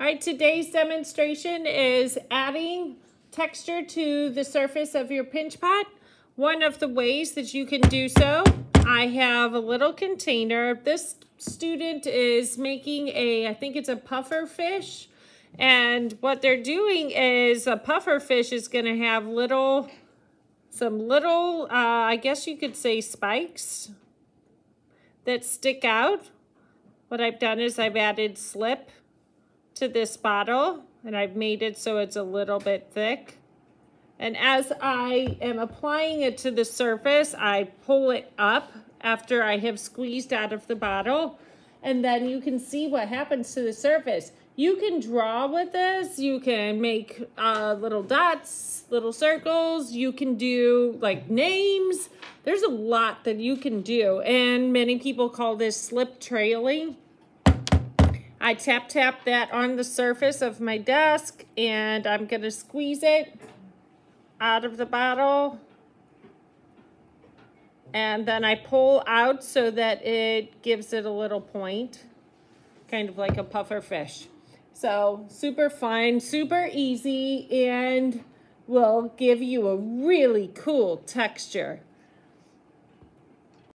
All right, today's demonstration is adding texture to the surface of your pinch pot. One of the ways that you can do so, I have a little container. This student is making a, I think it's a puffer fish. And what they're doing is a puffer fish is gonna have little, some little, uh, I guess you could say spikes that stick out. What I've done is I've added slip to this bottle and I've made it so it's a little bit thick. And as I am applying it to the surface, I pull it up after I have squeezed out of the bottle. And then you can see what happens to the surface. You can draw with this. You can make uh, little dots, little circles. You can do like names. There's a lot that you can do. And many people call this slip trailing. I tap tap that on the surface of my desk and I'm gonna squeeze it out of the bottle. And then I pull out so that it gives it a little point, kind of like a puffer fish. So super fun, super easy, and will give you a really cool texture.